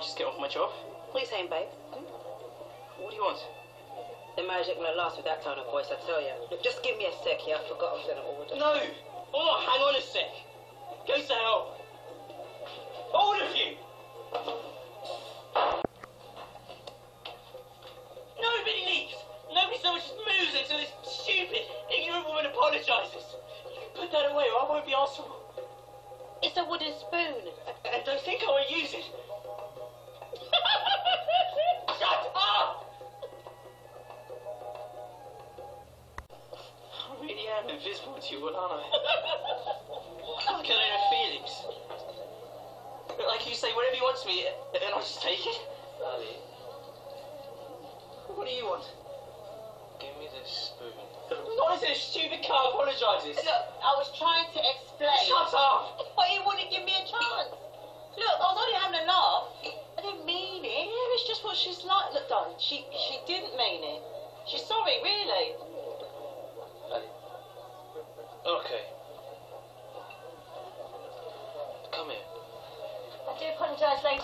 I'll just get off my job. What are you saying, babe? Hmm? What do you want? The marriage ain't gonna last with that tone of voice, I tell you. Look, just give me a sec here. I forgot I was gonna order. No! On, hang on a sec. Go to hell. All of you! Nobody leaves. Nobody so much as moves until this stupid, ignorant woman apologises. You can put that away or I won't be answerable. It's a wooden spoon. And don't think I won't use it. Am invisible to you, aren't I? Like I don't have feelings. Like you say, whatever you want to me, and I'll just take it. Sally, What do you want? give me this spoon. Not as if a stupid car apologises. Look, I was trying to explain. Shut up! But he wouldn't give me a chance. Look, I was only having a laugh. I didn't mean it. Yeah, it's just what she's like. Look, darling, she she didn't mean it. She's sorry, really. Okay. Come here. I do apologise, lady.